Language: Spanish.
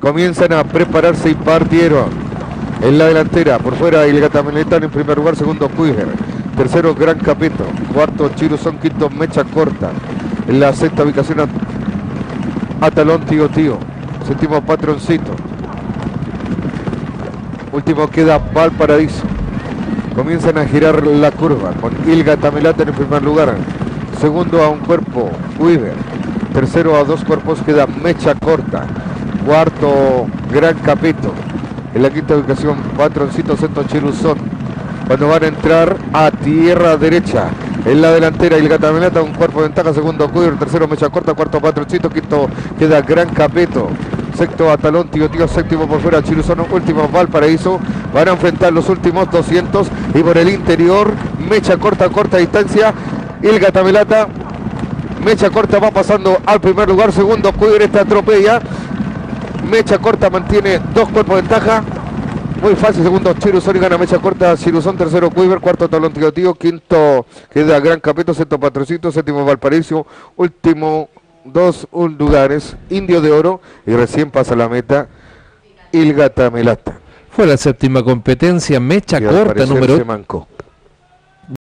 Comienzan a prepararse y partieron. En la delantera, por fuera, el en primer lugar, segundo Cuiger. Tercero, Gran Capito. Cuarto, Chiruzón. Quinto, Mecha Corta. En la sexta ubicación, Atalón Tío Tío. Séptimo, Patroncito. Último queda Valparaíso. Comienzan a girar la curva con Ilga Tamelata en primer lugar. Segundo a un cuerpo, Weaver. Tercero a dos cuerpos queda Mecha Corta. Cuarto, Gran Capito. En la quinta ubicación, Patroncito Centro Chiruzón. Cuando van a entrar a tierra derecha. En la delantera, Ilga Tamelata, un cuerpo de ventaja. Segundo, Weaver. Tercero, Mecha Corta. Cuarto, Patroncito. Quinto, queda Gran Capito sexto Atalón, Tío Tío, séptimo por fuera Chiruzón, último Valparaíso, van a enfrentar los últimos 200 y por el interior, mecha corta, corta distancia, Ilga Tamelata, mecha corta va pasando al primer lugar, segundo Cuiver esta atropella, mecha corta mantiene dos cuerpos de ventaja, muy fácil, segundo Chiruzón y gana mecha corta, Chiruzón, tercero Cuiver, cuarto Talón Tío Tío, quinto queda Gran Capito, sexto Patrocito, séptimo Valparaíso, último dos lugares, Indio de Oro y recién pasa la meta Ilga Tamelata. Fue la séptima competencia, mecha Y corta número se mancó.